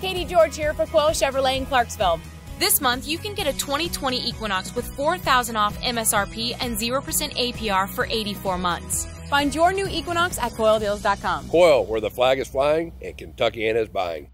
Katie George here for Coyle Chevrolet in Clarksville. This month, you can get a 2020 Equinox with 4000 off MSRP and 0% APR for 84 months. Find your new Equinox at CoyleDeals.com. Coyle, where the flag is flying and Kentuckiana is buying.